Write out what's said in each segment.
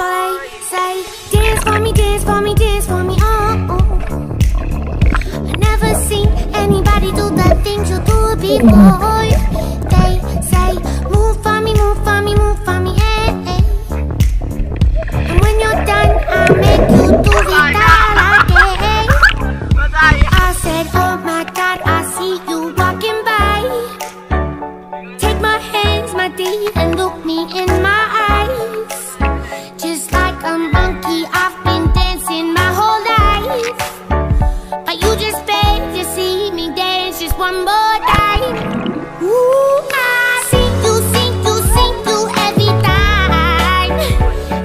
So they say, dance for me, dance for me, dance for me, oh, oh. I never seen anybody do the things you do before They say, move for me, move for me, move for me, eh, eh. And when you're done, I'll make you do it all again I said, oh my God, I see you walking by Take my hands, my dear, one more time. Ooh, I sing sing sing every time.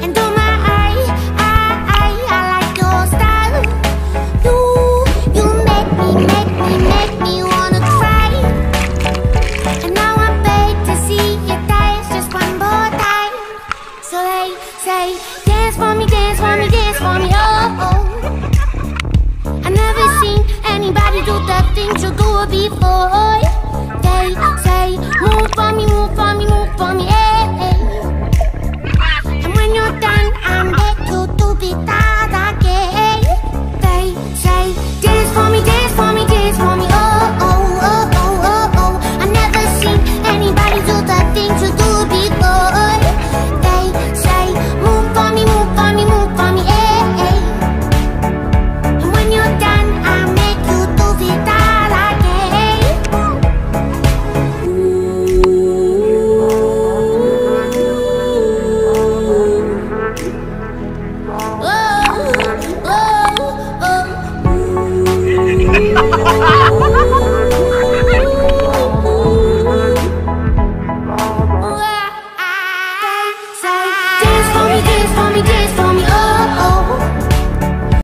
And oh my, I, I, I like your style. You, you make me, make me, make me wanna. And now I'm to see you dance just one more time. So say, dance for me, dance. phối cây xây mua